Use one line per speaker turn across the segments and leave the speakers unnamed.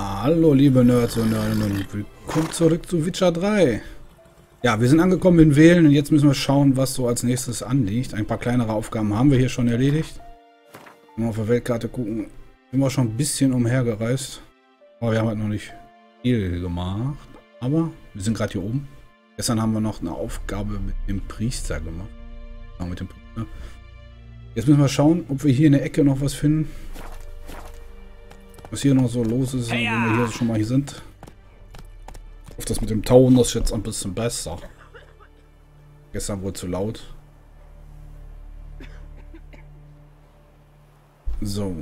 Hallo liebe Nerds und Nerdinnen. Willkommen zurück zu Witcher 3. Ja, wir sind angekommen in Wählen und jetzt müssen wir schauen, was so als nächstes anliegt. Ein paar kleinere Aufgaben haben wir hier schon erledigt. Wenn wir auf der Weltkarte gucken, sind wir schon ein bisschen umhergereist. Aber wir haben halt noch nicht viel gemacht. Aber wir sind gerade hier oben. Gestern haben wir noch eine Aufgabe mit dem Priester gemacht. Ja, mit dem Priester. Jetzt müssen wir schauen, ob wir hier in der Ecke noch was finden. Was hier noch so los ist, wenn wir hier schon mal hier sind. Auf das mit dem das ist jetzt ein bisschen besser. Gestern wohl zu laut. So.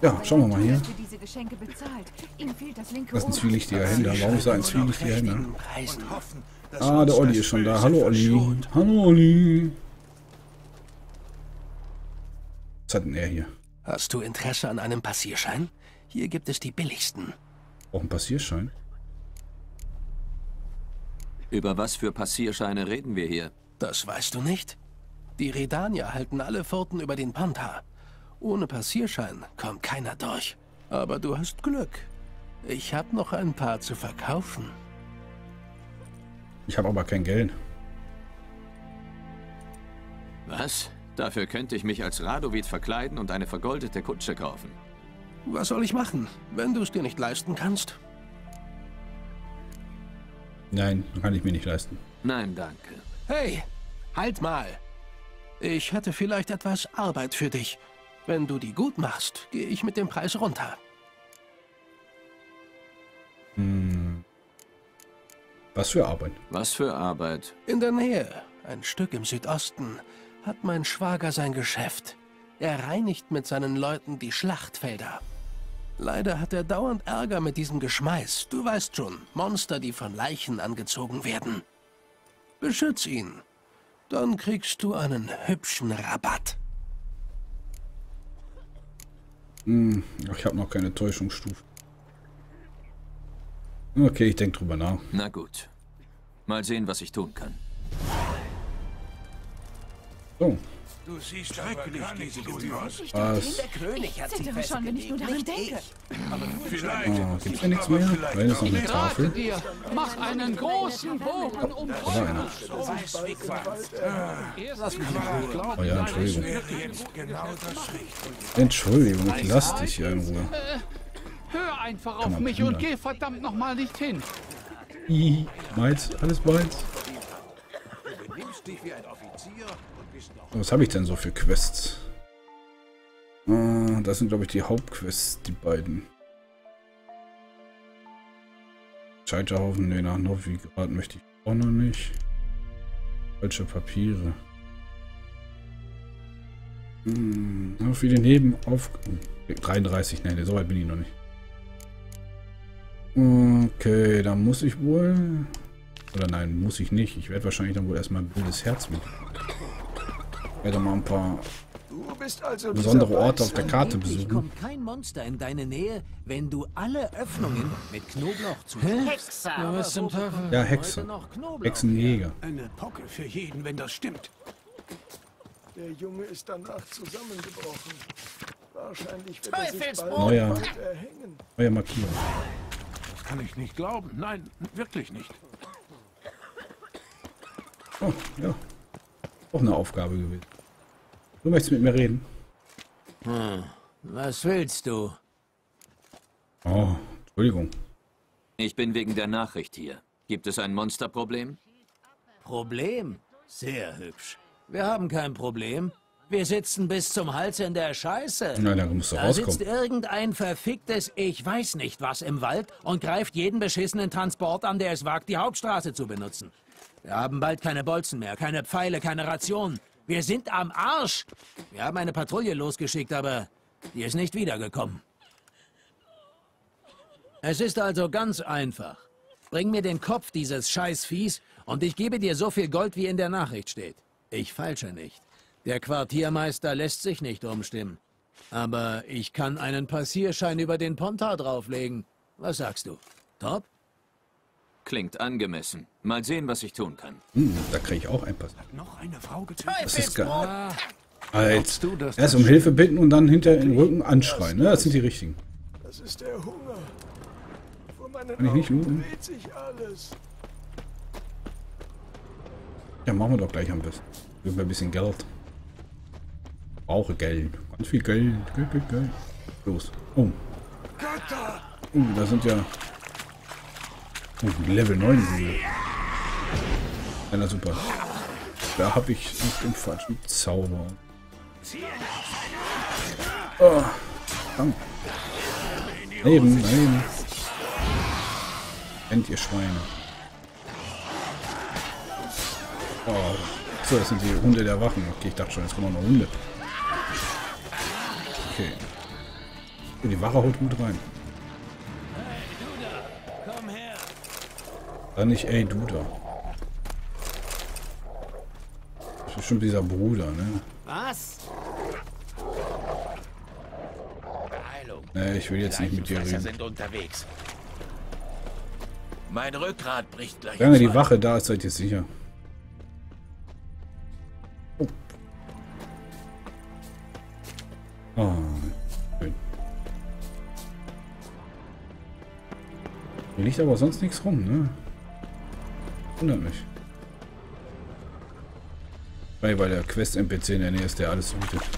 Ja, schauen wir mal hier. Das ist ein zwielichtiger Händler. Warum ist er ein zwielichtiger Händler? Ah, der Olli ist schon da. Hallo Olli. Hallo Olli. Was hat denn er hier?
Hast du Interesse an einem Passierschein? Hier gibt es die billigsten.
Auch ein Passierschein?
Über was für Passierscheine reden wir hier?
Das weißt du nicht? Die Redanier halten alle Pforten über den Panther. Ohne Passierschein kommt keiner durch. Aber du hast Glück. Ich habe noch ein paar zu verkaufen.
Ich habe aber kein Geld.
Was? Dafür könnte ich mich als Radovid verkleiden und eine vergoldete Kutsche kaufen.
Was soll ich machen, wenn du es dir nicht leisten kannst?
Nein, kann ich mir nicht leisten.
Nein, danke.
Hey, halt mal. Ich hätte vielleicht etwas Arbeit für dich. Wenn du die gut machst, gehe ich mit dem Preis runter.
Hm. Was für Arbeit?
Was für Arbeit?
In der Nähe, ein Stück im Südosten, hat mein Schwager sein Geschäft. Er reinigt mit seinen Leuten die Schlachtfelder. Leider hat er dauernd Ärger mit diesem Geschmeiß. Du weißt schon, Monster, die von Leichen angezogen werden. Beschütz ihn. Dann kriegst du einen hübschen Rabatt.
Hm, ich habe noch keine Täuschungsstufe. Okay, ich denke drüber nach.
Na gut. Mal sehen, was ich tun kann.
So.
Du siehst schrecklich dieselig aus.
Was?
Der König hat sie schon, wenn ich nur daran denke.
Vielleicht.
Oh, gibt's hier nichts mehr? Nein, das ist noch eine Tafel.
dir, mach einen großen Bogen um
Da war einer.
Nicht.
Oh ja, Entschuldigung.
Jetzt genau.
Entschuldigung, ich lass dich hier in Ruhe.
Hör einfach auf mich und geh verdammt nochmal nicht hin.
Hihi, meins, alles meins.
Du benimmst dich wie ein noch
Was habe ich denn so für Quests? Ah, das sind, glaube ich, die Hauptquests, die beiden. Scheiterhaufen, nee, nach Novigrad möchte ich auch noch nicht. Falsche Papiere. Hm, noch viele Nebenauf... 33, nee, so weit bin ich noch nicht. Okay, dann muss ich wohl... Oder nein, muss ich nicht. Ich werde wahrscheinlich dann wohl erstmal ein wildes Herz mit. Ich werde mal ein paar
Du bist also
besondere Orte auf der Karte besuchen.
kommt kein Monster in deine Nähe, wenn du alle Öffnungen mit Knoblauch zu.
Hexer.
was zum Teufel?
Ja, Hexe.
noch Knoblauch.
Hexenjäger.
eine Pocke für jeden, wenn das stimmt.
Der Junge ist danach zusammengebrochen. Wahrscheinlich wird er sich.
Neuer, neuer Markierung.
Das kann ich nicht glauben. Nein, wirklich nicht.
Oh, ja. Auch eine Aufgabe gewesen. Du möchtest mit mir reden?
Was willst du?
Oh, Entschuldigung.
Ich bin wegen der Nachricht hier. Gibt es ein Monsterproblem?
Problem? Sehr hübsch. Wir haben kein Problem. Wir sitzen bis zum Hals in der Scheiße.
Nein, da musst du
Da sitzt
rauskommen.
irgendein verficktes Ich weiß nicht was im Wald und greift jeden beschissenen Transport an, der es wagt, die Hauptstraße zu benutzen. Wir haben bald keine Bolzen mehr, keine Pfeile, keine Rationen. Wir sind am Arsch. Wir haben eine Patrouille losgeschickt, aber die ist nicht wiedergekommen. Es ist also ganz einfach. Bring mir den Kopf dieses Scheißviehs und ich gebe dir so viel Gold, wie in der Nachricht steht. Ich falsche nicht. Der Quartiermeister lässt sich nicht umstimmen. Aber ich kann einen Passierschein über den Pontar drauflegen. Was sagst du? Top?
Klingt angemessen. Mal sehen, was ich tun kann.
Hm, da kriege ich auch ein Pass.
Noch eine Frau getötet.
Das ist geil. Als erst um Hilfe bitten und dann hinter den Rücken anschreien. Ne? Das sind die richtigen.
Das ist der Hunger. Vor meinen
Kann ich nicht looten? Ja, machen wir doch gleich am besten. Geben wir ein bisschen Geld. Brauche Geld. Ganz viel Geld. Geld, Geld, Geld. Los. Oh. Oh, da sind ja... Level 9 sind wir. Ja, na super. Da habe ich noch den falschen Zauber. Oh. Komm. Leben, Leben. Kennt ihr Schweine. Oh. So, das sind die Hunde der Wachen. Okay, ich dachte schon, jetzt kommen auch noch Hunde. Okay. Die Wache haut gut rein. Dann nicht, ey, du da. Das ist bestimmt dieser Bruder, ne?
Was?
Nee, ich will jetzt nicht mit dir reden.
sind unterwegs. Mein Rückgrat bricht gleich.
Solange die. Wache da ist, seid ihr sicher. Oh. Oh, schön. Hier liegt aber sonst nichts rum, ne? Wundert mich. Weil, weil der Quest-NPC in der Nähe ist, der alles lootet.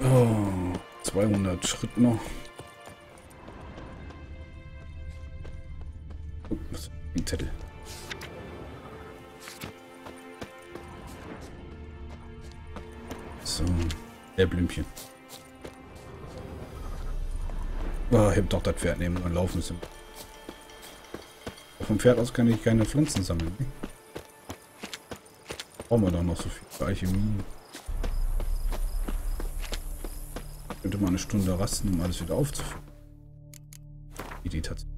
Oh, 200 Schritt noch. Oh, was ein Zettel? So, der Blümchen. Oh, ich hab doch das Pferd nehmen und laufen sind. Vom Pferd aus kann ich keine Pflanzen sammeln. Brauchen wir doch noch so viel für Alchemie. Könnte mal eine Stunde rasten, um alles wieder aufzufüllen. Idee tatsächlich.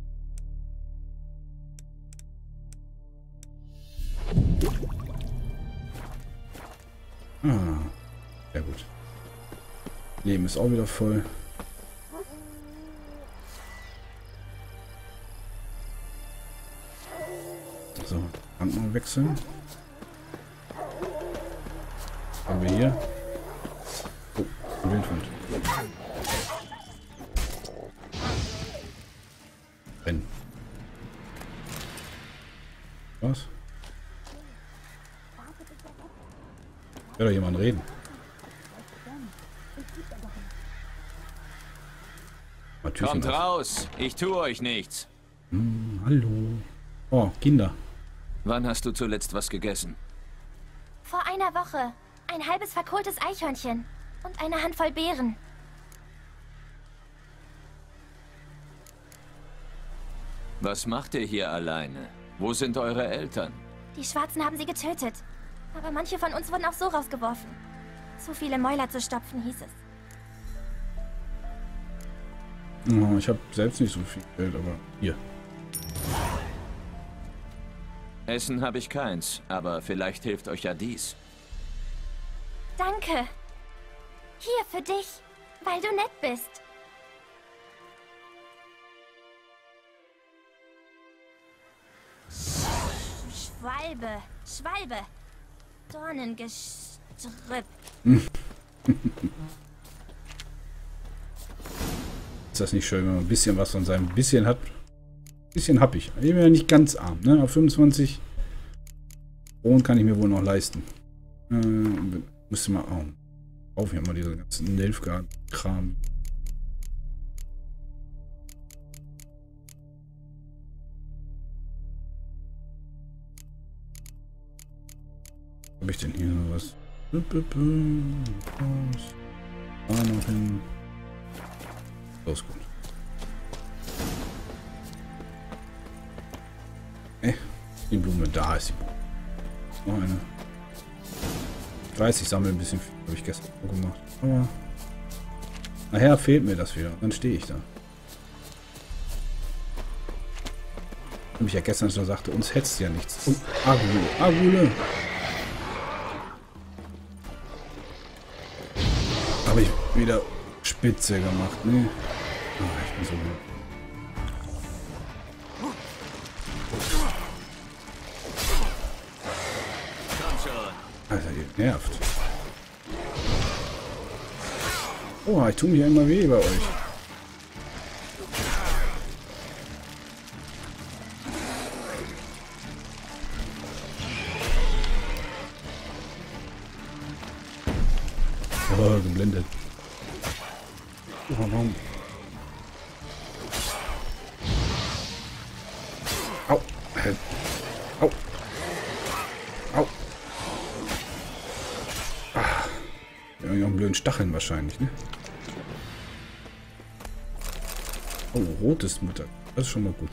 Ah, sehr gut. Leben ist auch wieder voll. Wechseln. Haben wir hier? Oh, Wildhund. Rennen. Was? Hör doch jemand reden.
Kommt raus, ich tue euch nichts.
Hallo. Oh, Kinder.
Wann hast du zuletzt was gegessen?
Vor einer Woche. Ein halbes verkohltes Eichhörnchen. Und eine Handvoll Beeren.
Was macht ihr hier alleine? Wo sind eure Eltern?
Die Schwarzen haben sie getötet. Aber manche von uns wurden auch so rausgeworfen. Zu viele Mäuler zu stopfen, hieß es.
Oh, ich habe selbst nicht so viel Geld, aber hier.
Essen habe ich keins, aber vielleicht hilft euch ja dies.
Danke. Hier für dich, weil du nett bist. Schwalbe, Schwalbe. Dornengestrüpp.
Ist das nicht schön, wenn man ein bisschen was von seinem bisschen hat? Bisschen hab ich. Ich bin ja nicht ganz arm, ne? Auf 25 Kronen kann ich mir wohl noch leisten. Äh, müsste mal auch. Kaufen wir mal diese ganzen Nilfgaard-Kram. Habe ich denn hier was? Da noch hin. Ist gut. Die Blume, da ist die Blume. Noch eine. Ich weiß, ich sammle ein bisschen habe ich gestern gemacht. Aber nachher fehlt mir das wieder. Dann stehe ich da. Wie ich ja gestern schon sagte, uns hetzt ja nichts. Oh, Agule, Agule. Habe ich wieder spitze gemacht, ne? Ah, ich bin so gut. Nervt. Oh, ich tue mich ja immer weh bei euch. Wahrscheinlich, ne? Oh, rotes Mutter. Das ist schon mal gut.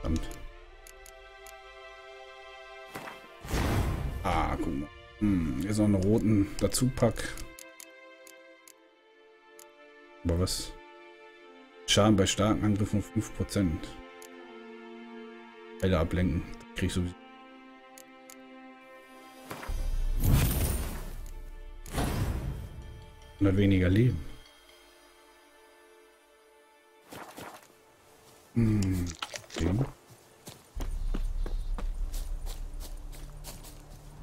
Verdammt. Ah, guck mal. Hm, hier ist noch einen roten Dazupack. Aber was? Schaden bei starken Angriffen um 5%. Pfeile ablenken. Krieg ich sowieso. Oder weniger Leben. Hm. Okay.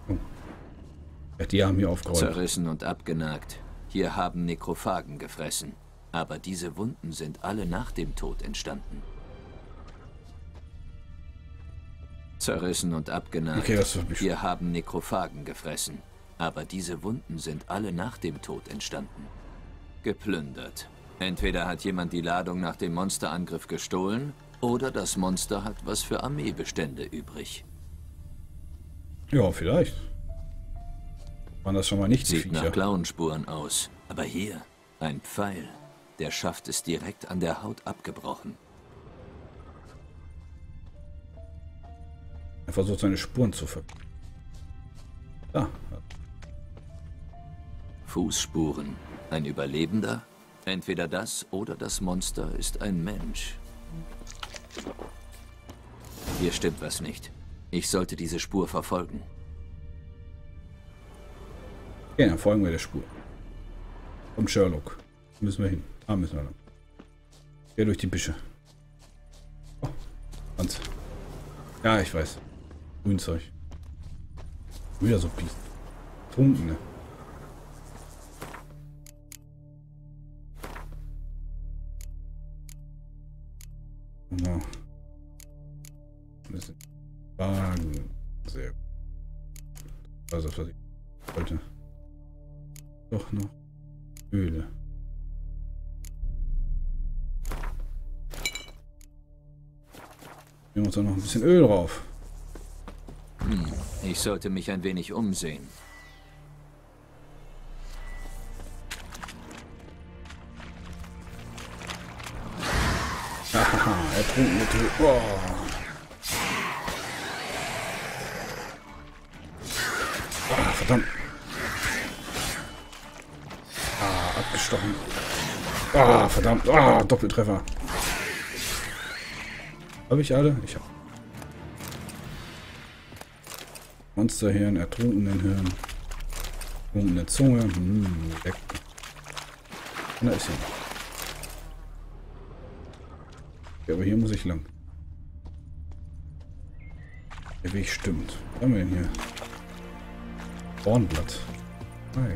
Oh. Ja, die haben hier aufgeräumt.
Zerrissen und abgenagt. Hier haben Nekrophagen gefressen. Aber diese Wunden sind alle nach dem Tod entstanden. Zerrissen und abgenagt.
Okay,
Hier haben Nekrophagen gefressen. Aber diese Wunden sind alle nach dem Tod entstanden. Geplündert. Entweder hat jemand die Ladung nach dem Monsterangriff gestohlen, oder das Monster hat was für Armeebestände übrig.
Ja, vielleicht. Waren das schon mal nicht
Sieht nach? Klauenspuren aus. Aber hier, ein Pfeil. Der Schaft ist direkt an der Haut abgebrochen.
Er versucht seine Spuren zu ver... Ah,
Fußspuren. Ein Überlebender? Entweder das oder das Monster ist ein Mensch. Hier stimmt was nicht. Ich sollte diese Spur verfolgen.
okay, dann folgen wir der Spur. Vom Sherlock. Müssen wir hin. Da müssen wir lang. Hier durch die Büsche. Oh, Hans. Ja, ich weiß. Grünzeug. Wieder so Biest. Trunkene. Genau. Auch noch ein bisschen Öl drauf.
Ich sollte mich ein wenig umsehen.
Haha, ertrunken mit oh. ah, verdammt. Ah, abgestochen. Ah, verdammt. Ah, Doppeltreffer. Habe ich alle? Ich habe. Monsterhirn, ertrunkenen Hirn. Ertrunkene Zunge. Hm. Und da ist. Ja, aber hier muss ich lang. Der Weg stimmt. Was haben wir denn hier? Hornblatt. Hi.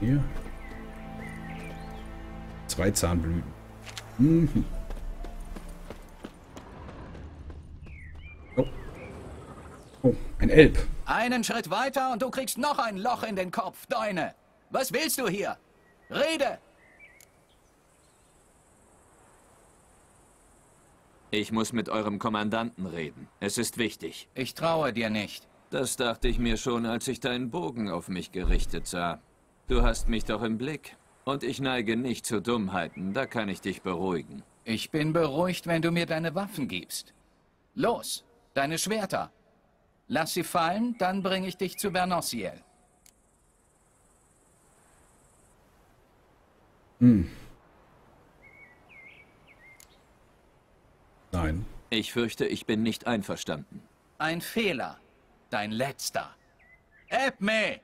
Hier. Zwei Zahnblüten. Mhm. Oh, ein Elb.
Einen Schritt weiter und du kriegst noch ein Loch in den Kopf, Deune. Was willst du hier? Rede!
Ich muss mit eurem Kommandanten reden. Es ist wichtig.
Ich traue dir nicht.
Das dachte ich mir schon, als ich deinen Bogen auf mich gerichtet sah. Du hast mich doch im Blick. Und ich neige nicht zu Dummheiten, da kann ich dich beruhigen.
Ich bin beruhigt, wenn du mir deine Waffen gibst. Los, deine Schwerter. Lass sie fallen, dann bringe ich dich zu Bernossiel.
Nein.
Ich fürchte, ich bin nicht einverstanden.
Ein Fehler. Dein letzter. Edme!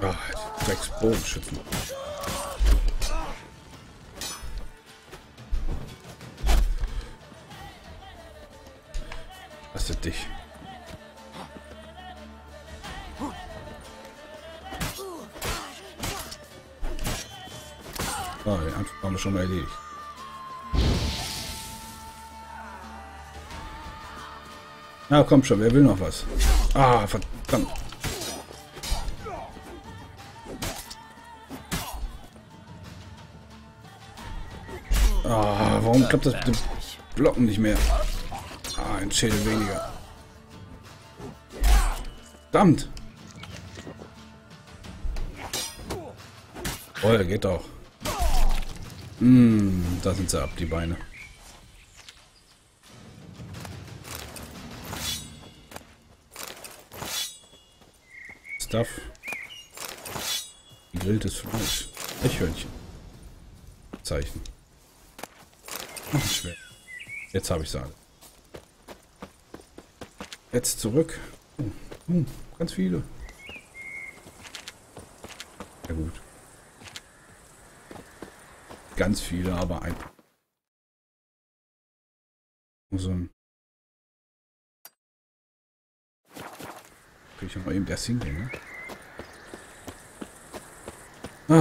Ah, sechs Bogenschützen. Lasst dich. Ah, den Anfang haben wir schon mal erledigt. Na komm schon, wer will noch was? Ah, verdammt. Ah, warum klappt das mit dem Blocken nicht mehr? Ein Schädel weniger. Verdammt! Oh, er geht doch. Hm, da sind sie ab, die Beine. Stuff. Gegrilltes Fleisch. Eichhörnchen. Zeichen. Ach, schwer. Jetzt habe ich alle. Jetzt zurück. Oh, oh, ganz viele. Ja gut. Ganz viele, aber ein. So ein. Krieg ich mal eben das hingehen, ne?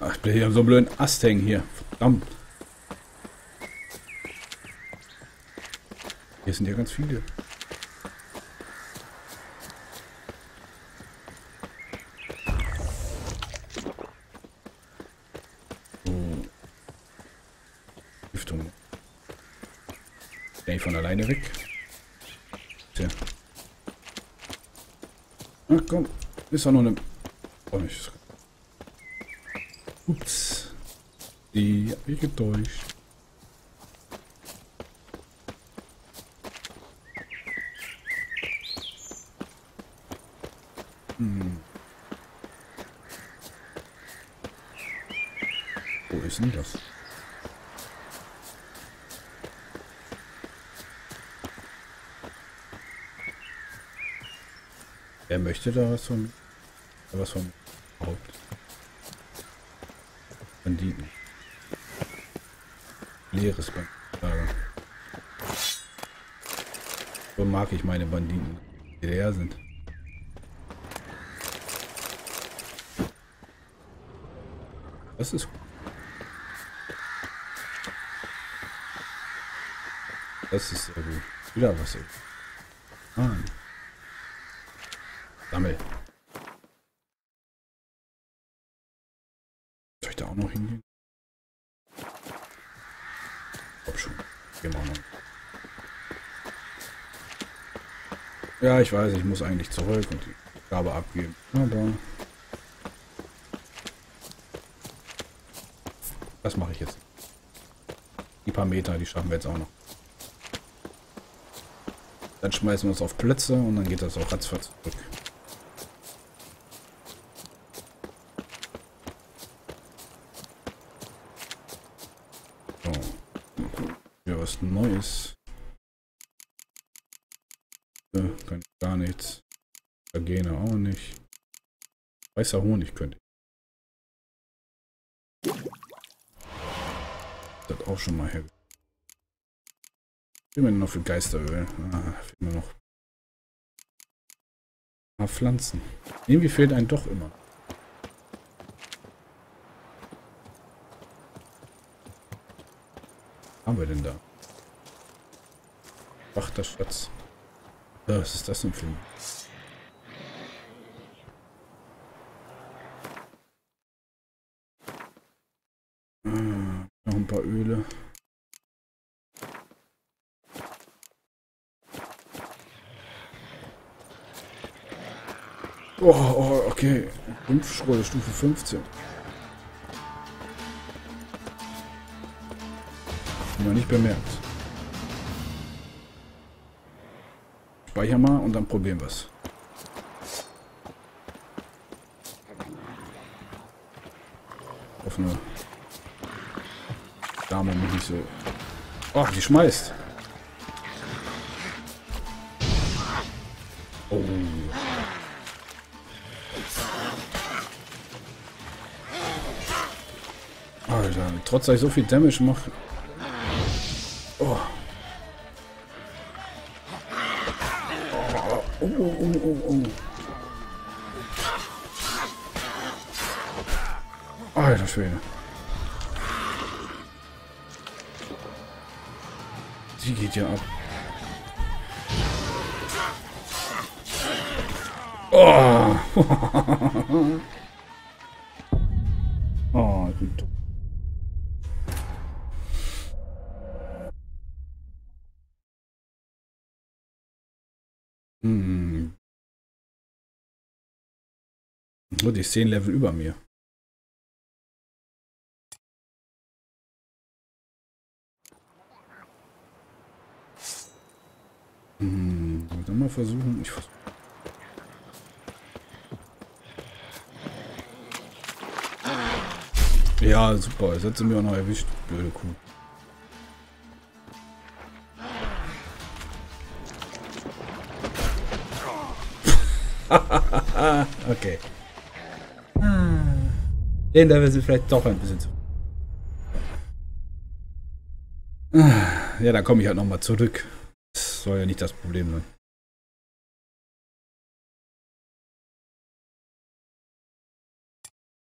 Ah, ich bin hier so einen blöden Ast hängen hier. Verdammt. Hier sind ja ganz viele. Alleine weg? Tja. Ach komm, ist doch nur eine... Oh, nicht. Ups. Die hab ich getäuscht. Hm. Wo ist denn das? Wer möchte da was von... Was vom Haupt? Banditen. Leeres Banditen. So mag ich meine Banditen, die leer sind. Das ist Das ist sehr gut. Wieder was. Ah. Sammel. Soll ich da auch noch hingehen? Komm schon. Gehen wir auch noch. Ja, ich weiß, ich muss eigentlich zurück und die Gabe abgeben. Aber das mache ich jetzt. Die paar Meter, die schaffen wir jetzt auch noch. Dann schmeißen wir uns auf Plätze und dann geht das auch ratzfatz zurück. So. Ja, was Neues. Ja, kann ich gar nichts. Gene auch nicht. Weißer Honig könnte. Das auch schon mal her. Mir noch für Geisteröl? Ah, fehlen mir noch. Ah, Pflanzen. Irgendwie fehlt ein doch immer. Was haben wir denn da? Ach, der Schatz. Was ist das denn für ein... Ah, noch ein paar Öle. Oh, oh Rumpfschrolle, Stufe 15. Noch nicht bemerkt. Speicher mal und dann probieren wir es. Offene Dame nicht so. Oh, die schmeißt. Ich so viel Damage mache. Oh. Oh, oh, oh, oh, oh. Alter Schwede. Die geht ja ab. Oh. Oh, die ist 10 Level über mir. Hm, dann mal versuchen. Ich vers ja, super. Jetzt hat sie mir auch noch erwischt. Blöde Kuh. okay. Den da sind vielleicht doch ein bisschen zu. Ja, dann komme ich halt nochmal zurück. Das soll ja nicht das Problem sein.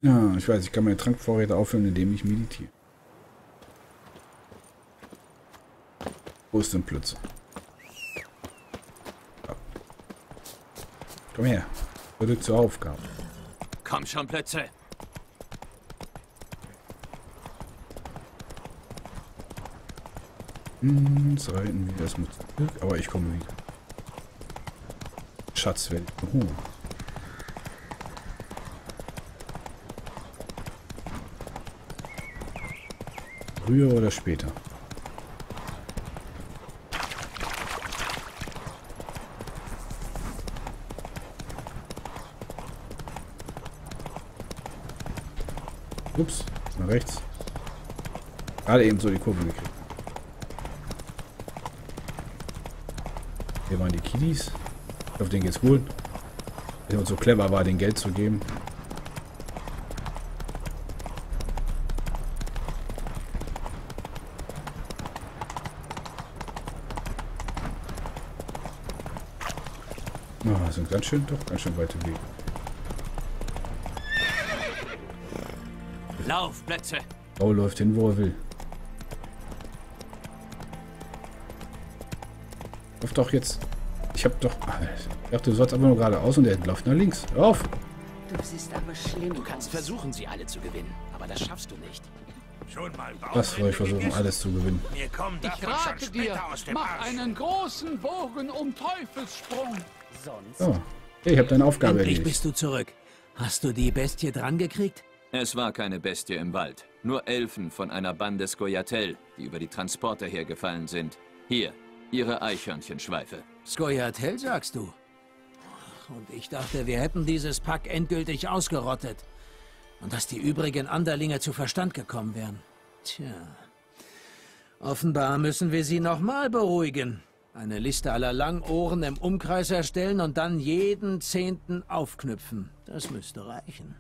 Ja, ich weiß, ich kann meine Trankvorräte auffüllen, indem ich meditiere. Wo ist denn Plötze? Ja. Komm her. Zurück zur Aufgabe.
Komm schon, Plötze.
Jetzt reiten wir erstmal zurück, aber ich komme wieder. Schatz werde ich holen. Früher oder später? Ups, nach rechts. Gerade eben so die Kurve gekriegt. Hier waren die Kiddies. Ich hoffe, den geht's gut. Der uns so clever war, den Geld zu geben. Oh, das sind ganz schön, doch ganz schön weite Wege.
Lauf, Plätze.
Oh, läuft hin, wo er will. Lauf doch jetzt. Ich hab doch. Ach, Ich dachte, du sollst aber nur geradeaus und er läuft nach links. Hör auf!
Du bist aber schlimm.
Du kannst versuchen, sie alle zu gewinnen, aber das schaffst du nicht.
Schon mal
Was soll ich versuchen, alles zu gewinnen?
Ich rate dir,
Splitter aus dem
mach
Arsch.
einen großen Bogen um Teufelssprung.
Sonst.
Oh. Hey, ich habe deine Aufgabe
Endlich
erledigt.
bist du zurück. Hast du die Bestie drangekriegt?
Es war keine Bestie im Wald. Nur Elfen von einer Bande Skoyatel, die über die Transporter hergefallen sind. Hier, ihre Eichhörnchenschweife.
Skoyatel, sagst du? Und ich dachte, wir hätten dieses Pack endgültig ausgerottet. Und dass die übrigen Anderlinge zu Verstand gekommen wären. Tja. Offenbar müssen wir sie nochmal beruhigen. Eine Liste aller Langohren im Umkreis erstellen und dann jeden Zehnten aufknüpfen. Das müsste reichen.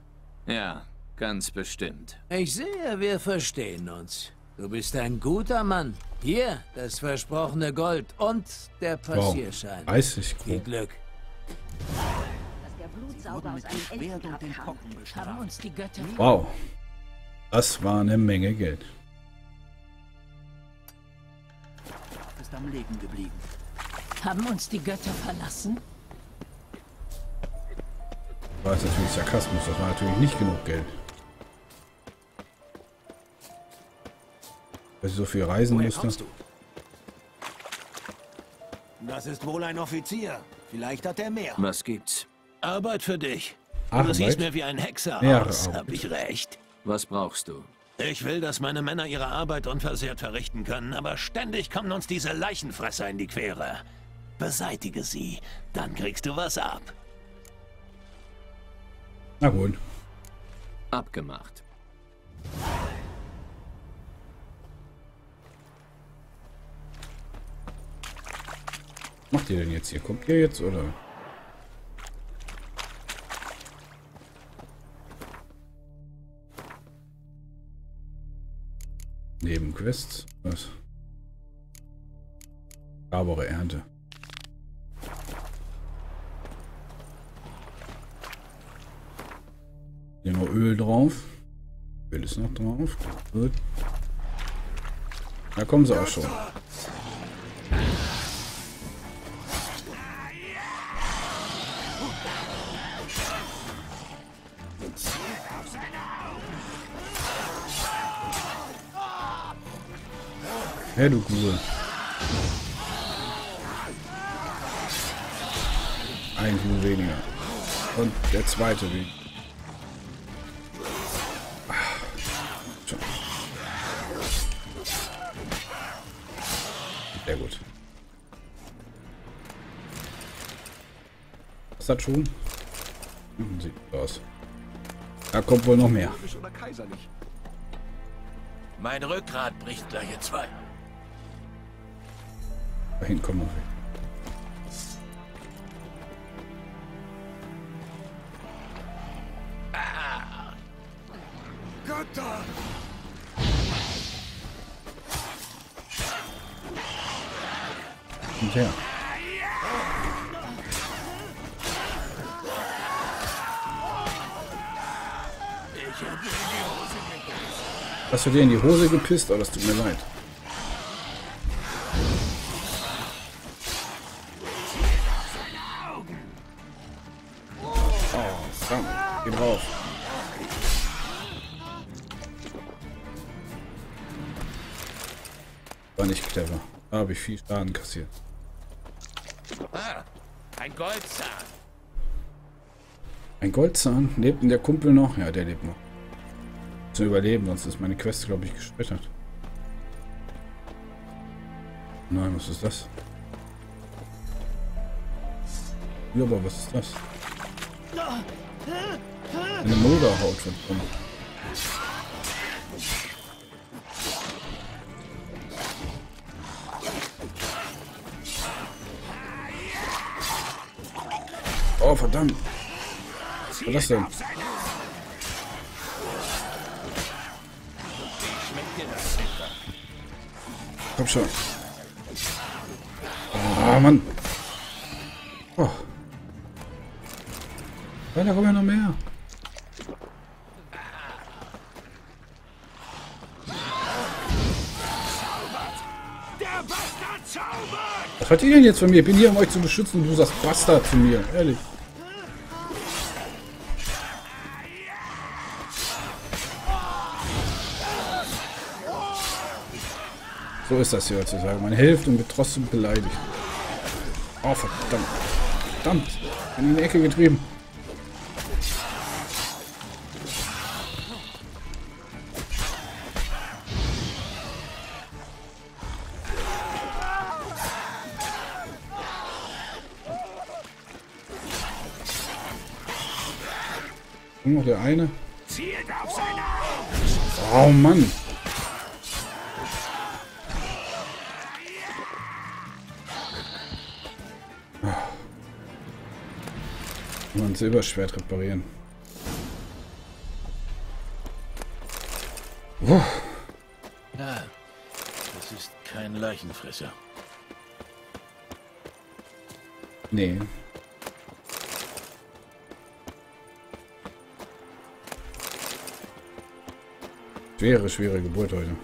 Ja, ganz bestimmt.
Ich sehe, wir verstehen uns. Du bist ein guter Mann. Hier, das versprochene Gold und der
Wow.
Passierschein.
30
Viel. Glück.
Dass der Blutsauger aus einem Elfengrab kam.
Haben uns die Götter
Wow. Das war eine Menge Geld.
Bist am Leben geblieben.
Haben uns die Götter verlassen?
War jetzt natürlich Sarkasmus, das war natürlich nicht genug Geld. Weil ich so viel reisen
Woher
musste.
du?
Das ist wohl ein Offizier. Vielleicht hat er mehr.
Was gibt's?
Arbeit für dich.
Arbeit?
Du siehst mir wie ein Hexer
Mehrere
aus.
Arbeit.
Hab ich recht.
Was brauchst du?
Ich will, dass meine Männer ihre Arbeit unversehrt verrichten können, aber ständig kommen uns diese Leichenfresser in die Quere. Beseitige sie, dann kriegst du was ab.
Na gut.
Abgemacht.
Macht ihr denn jetzt hier? Kommt ihr jetzt oder? Nebenquests. Was? Saubere Ernte. Hier nur Öl drauf. Öl ist noch drauf. Gut. Da kommen sie auch schon. Hey, du Gute. Ein Kuh weniger. Und der zweite weniger. Sehr gut. Was hat schon? Hm, sieht gut aus. Da kommt wohl noch mehr.
Mein Rückgrat bricht gleich in zwei.
Da hinten kommen noch weg.
Götter!
Und her. Hast du dir in die Hose gepisst? Oh, das tut mir leid. War nicht clever. Da habe ich viel Schaden kassiert.
Ah, ein Goldzahn.
Ein Goldzahn? Lebt denn der Kumpel noch? Ja, der lebt noch. Zu überleben, sonst ist meine Quest, glaube ich, gescheitert. Nein, was ist das? Ja, aber was ist das? Eine Mulderhaut von drin. Verdammt. Was war das denn? Komm schon. Ah, Mann. Oh. Ja, da kommen ja noch mehr. Was wollt ihr denn jetzt von mir? Ich bin hier, um euch zu beschützen du sagst Bastard zu mir. Ehrlich. Ist das hier heutzutage. Man hilft und wird trotzdem beleidigt. Oh, verdammt. Verdammt. In die Ecke getrieben. Nur noch der eine. Oh Mann. Silberschwert reparieren. Uff.
Ja, das ist kein Leichenfresser.
Nee. Schwere, schwere Geburt heute.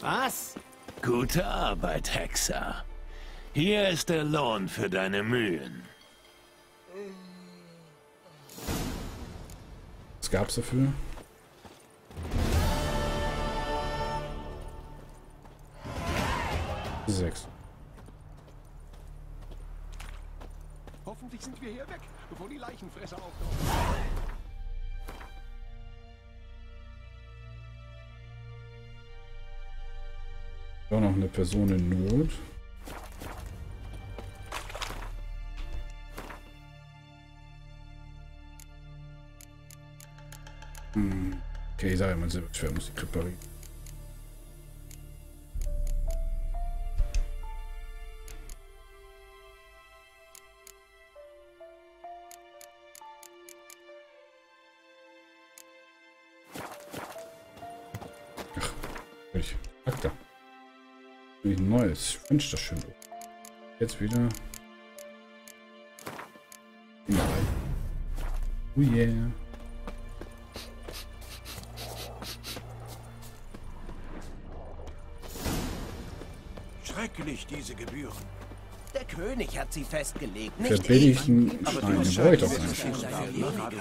Was? Gute Arbeit, Hexer. Hier ist der Lohn für deine Mühen.
Was gab's dafür? Sechs.
Hoffentlich sind wir hier weg, bevor die Leichenfresser auftauchen.
Auch noch eine Person in Not. Hm. Okay, ich sage immer, Silberschwert muss ich reparieren. Ach da. Ein neues. Ich das schön. Jetzt wieder. Nein. Oh yeah.
Schrecklich, diese Gebühren.
Der König hat sie festgelegt, nicht
brauche ich doch
hast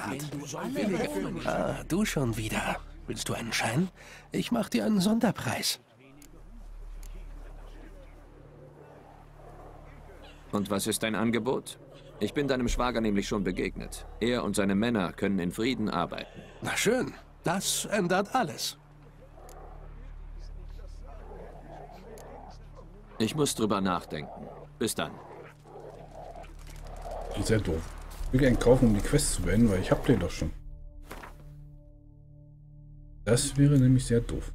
nicht.
Ah, du schon wieder. Willst du einen Schein? Ich mach dir einen Sonderpreis.
Und was ist dein Angebot? Ich bin deinem Schwager nämlich schon begegnet. Er und seine Männer können in Frieden arbeiten.
Na schön, das ändert alles.
Ich muss drüber nachdenken. Bis dann.
Sehr doof. Ich will gerne kaufen, um die Quest zu beenden, weil ich habe den doch schon. Das wäre nämlich sehr doof.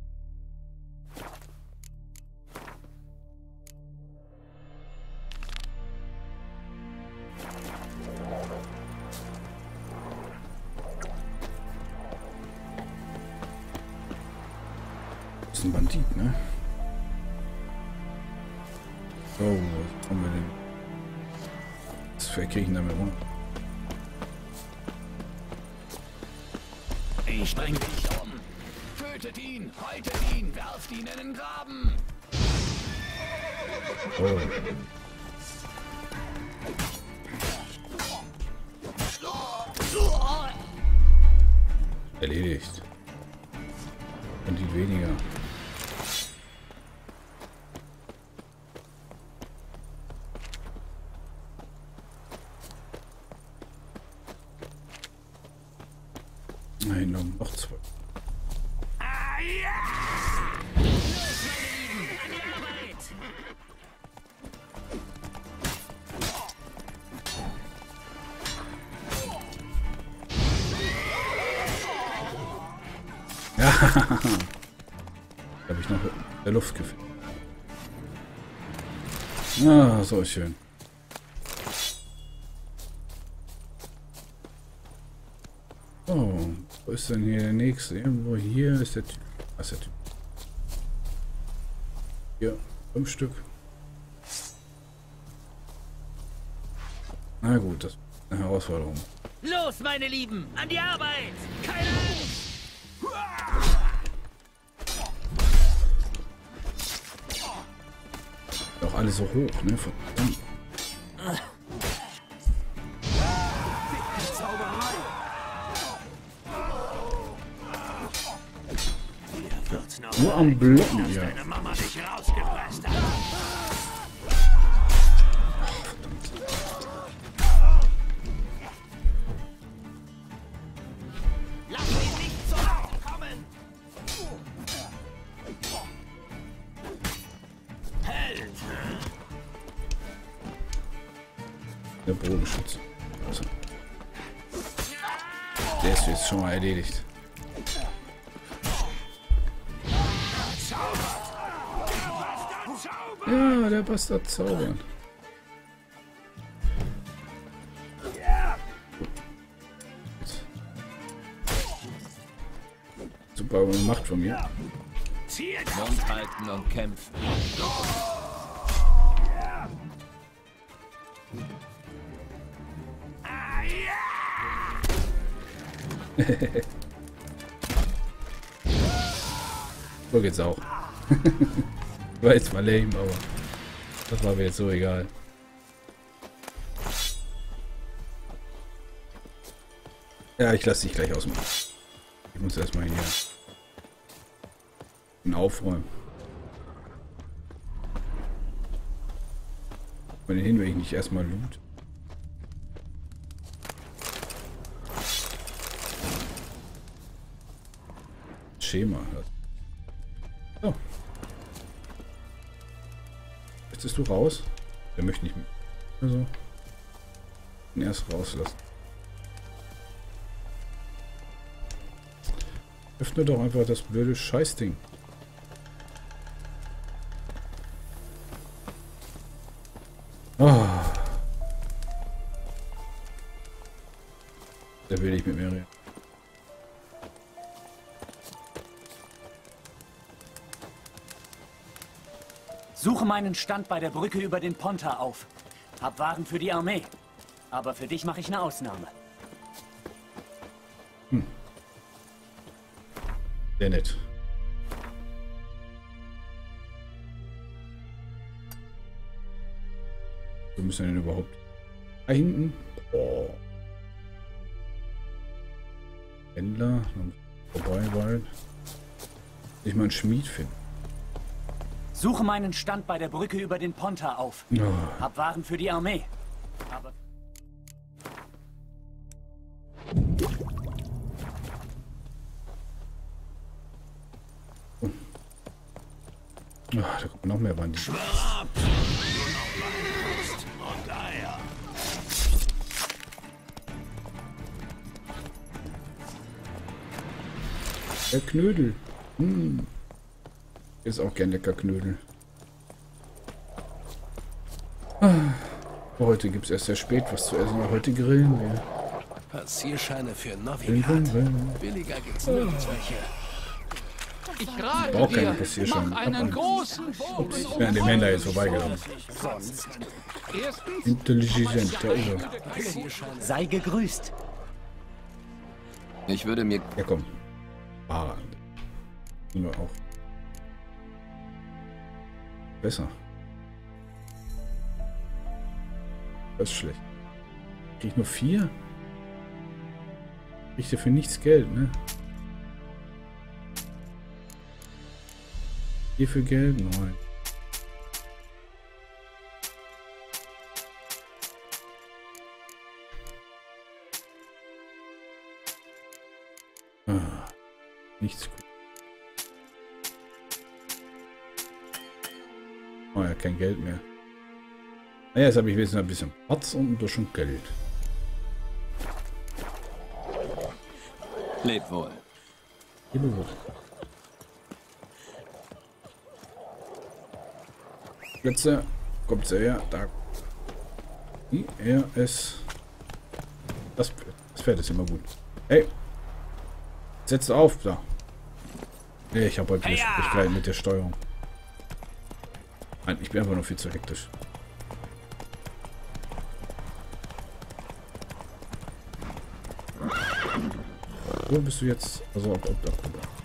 Habe ich noch in der Luft gefühlt. Ah, so schön. Oh, wo ist denn hier der nächste? Irgendwo hier ist der Typ. Was ist der Typ? Hier, fünf Stück. Na gut, das ist eine Herausforderung.
Los, meine Lieben, an die Arbeit! Keine Angst!
Alle so hoch, ne? Verdammt. Nur am Blocken, ja. Mal erledigt. Ja, der Bastard zaubern. Super gemacht von mir.
Mund halten und kämpfen.
So geht's auch. war jetzt mal lame, aber das war mir jetzt so egal. Ja, ich lasse dich gleich ausmachen. Ich muss erstmal hier aufräumen. Wenn hin, wenn ich nicht erstmal loot. Schema. So. Möchtest du raus? Der möchte nicht mehr. Also. ihn erst rauslassen. Öffne doch einfach das blöde Scheißding. Oh. Der will nicht mit mir reden.
Suche meinen Stand bei der Brücke über den Ponta auf. Hab Waren für die Armee. Aber für dich mache ich eine Ausnahme.
Sehr nett. Wir müssen denn überhaupt da hinten? Oh. Händler, vorbei, weil ich mal einen Schmied finde.
Suche meinen Stand bei der Brücke über den Ponta auf.
Oh.
Hab Waren für die Armee. Aber
Oh, da kommt noch mehr Banditen.
ab! Du noch bist und Eier.
Der Knödel. Hm. Ist auch gern lecker Knödel. Ah. Heute gibt es erst sehr spät was zu essen. Heute grillen wir.
Passierscheine für Novigrad. Billiger gibt's nirgends welche.
Ich
Ich
rate
brauch keine Passierscheine.
mach einen großen
Ups, ich bin an dem Händler jetzt vorbeigelaufen. Intelligent, da ist er.
sei gegrüßt.
Ich würde mir...
Ja, komm. Ah. Wir auch. Besser. Das ist schlecht. Krieg ich nur vier? Krieg dafür nichts Geld, ne? Hier für Geld? Nein. Ah, nichts gut. Kein Geld mehr. Naja, jetzt habe ich wenigstens ein bisschen Platz und ein bisschen Geld.
Leb wohl.
Liebe Woche. Plätze. Kommt sie her. Da. I, R, S. Das, das Pferd ist immer gut. Hey. Setz auf, da. Nee, ich habe heute Schwierigkeiten mit der Steuerung. Nein, ich bin einfach nur viel zu hektisch. Wo bist du jetzt? Also, ob, ob, ob, ob.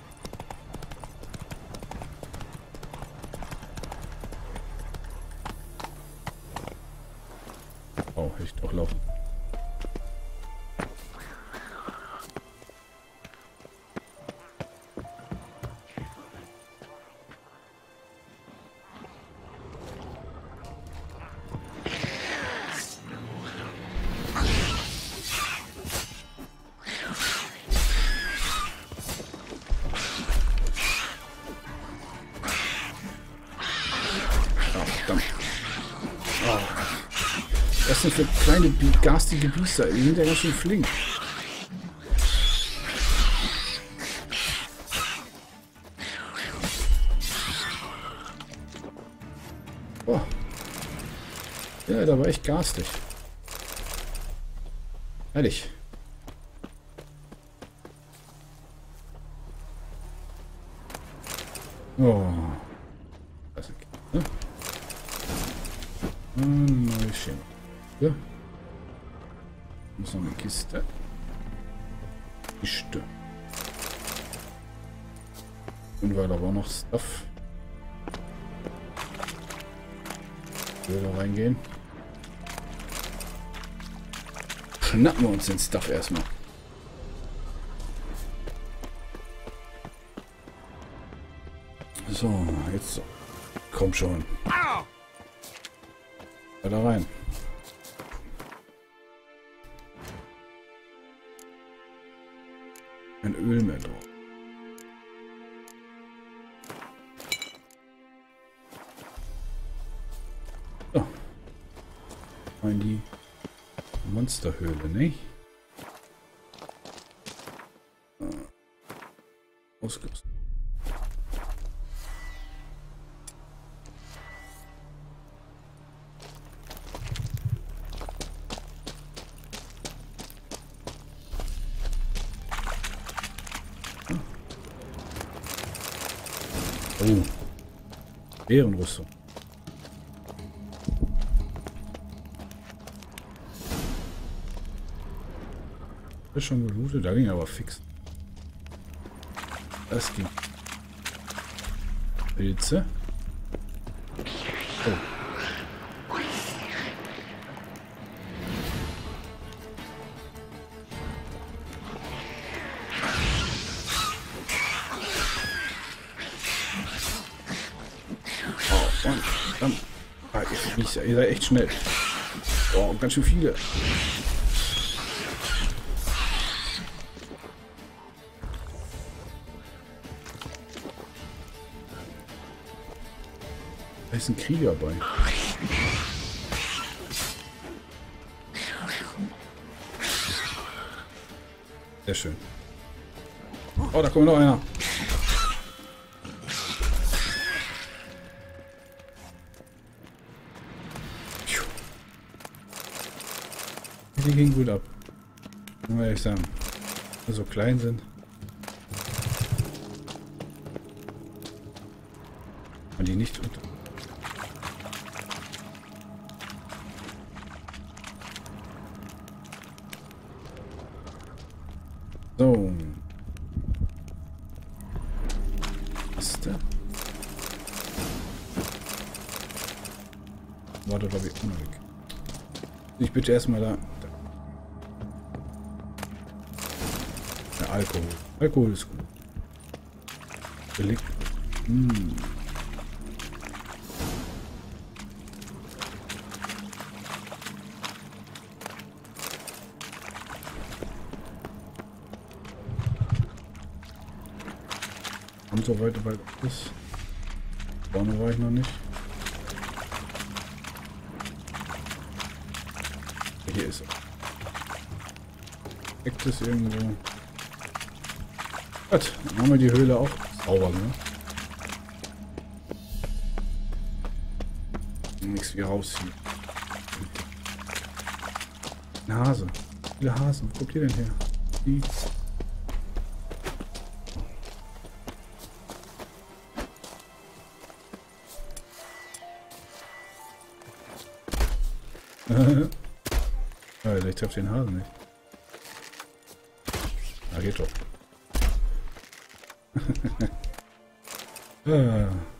Garstige Biester? Die sind ja ganz schön flink. Oh. Ja, da war echt garstig. Ehrlich. Oh. Das ist okay. ne? Ein neues Schema. Ja. Muss noch eine Kiste. Kiste. Und weil da war noch Stuff. Will da reingehen. Schnappen wir uns den Stuff erstmal. So, jetzt komm schon. Da rein. Ein Öl mehr drauf. So. Mal in die Monsterhöhle, nicht? Bärenrüstung. Ist schon gelootet, da ging aber fix. Das ging. Pilze. Oh. Ihr, seid echt schnell. Oh, ganz schön viele. Da ist ein Krieger bei. Sehr schön. Oh, da kommt noch einer. Die ging gut ab. Muss ehrlich sagen. Wenn so klein sind. Man die nicht unter. So. Aste. War da glaube ich unruhig. Ich bitte erstmal da. da. Alkohol. Alkohol ist gut. Billig. Hm. Und so weiter, weil das. Vorne war ich noch nicht. Hier ist er. Eckt es irgendwo. Gut, dann haben wir die Höhle auch sauber, ne? Nichts wie rausziehen. Eine Hase. Viele Hasen. Wo kommt ihr denn her? Die. Alter, ich treffe den Hasen nicht. Ah, geht doch. Ah.